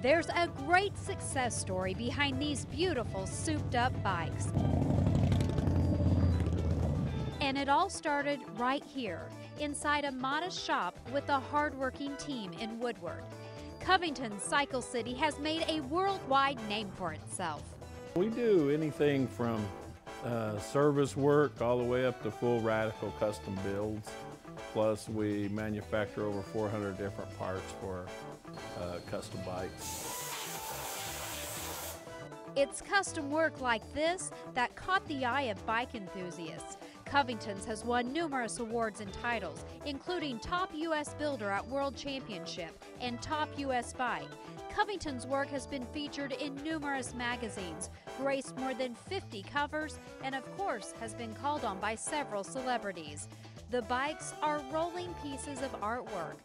There's a great success story behind these beautiful souped up bikes. And it all started right here, inside a modest shop with a hardworking team in Woodward. Covington Cycle City has made a worldwide name for itself. We do anything from uh, service work all the way up to full radical custom builds. Plus, we manufacture over 400 different parts for uh, custom bikes. It's custom work like this that caught the eye of bike enthusiasts. Covington's has won numerous awards and titles, including Top U.S. Builder at World Championship and Top U.S. Bike. Covington's work has been featured in numerous magazines, graced more than 50 covers, and of course has been called on by several celebrities. The bikes are rolling pieces of artwork,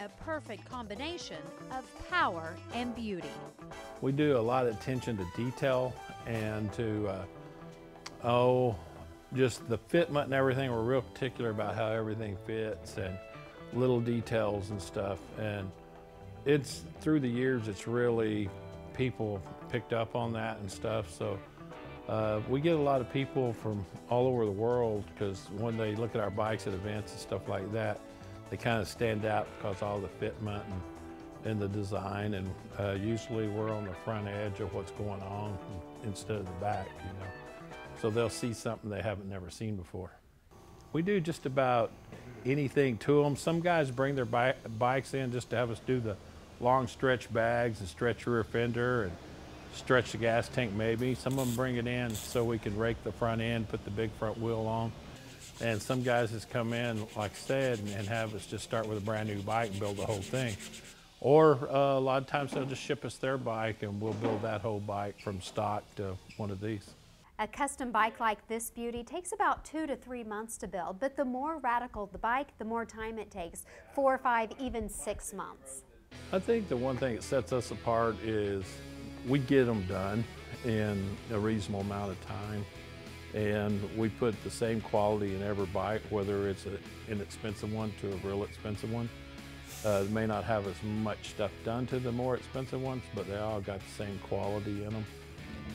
a perfect combination of power and beauty. We do a lot of attention to detail and to, uh, oh, just the fitment and everything. We're real particular about how everything fits and little details and stuff. And it's through the years, it's really people picked up on that and stuff. So uh, we get a lot of people from all over the world because when they look at our bikes at events and stuff like that, they kind of stand out because all the fitment and, and the design. And uh, usually we're on the front edge of what's going on instead of the back, you know. So they'll see something they haven't never seen before. We do just about anything to them. Some guys bring their bi bikes in just to have us do the long stretch bags and stretch rear fender and stretch the gas tank maybe. Some of them bring it in so we can rake the front end, put the big front wheel on. And some guys just come in, like I said, and have us just start with a brand new bike and build the whole thing. Or uh, a lot of times they'll just ship us their bike and we'll build that whole bike from stock to one of these. A custom bike like this beauty takes about two to three months to build, but the more radical the bike, the more time it takes, four, or five, even six months. I think the one thing that sets us apart is we get them done in a reasonable amount of time and we put the same quality in every bike, whether it's an inexpensive one to a real expensive one. Uh, may not have as much stuff done to the more expensive ones, but they all got the same quality in them.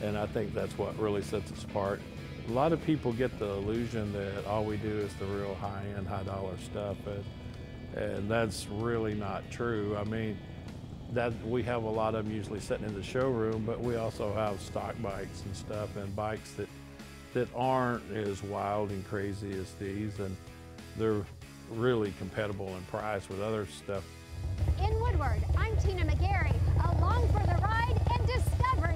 And I think that's what really sets us apart. A lot of people get the illusion that all we do is the real high-end, high-dollar stuff, and, and that's really not true. I mean, that we have a lot of them usually sitting in the showroom, but we also have stock bikes and stuff and bikes that that aren't as wild and crazy as these and they're really compatible in price with other stuff. In Woodward, I'm Tina McGarry, along for the ride and discover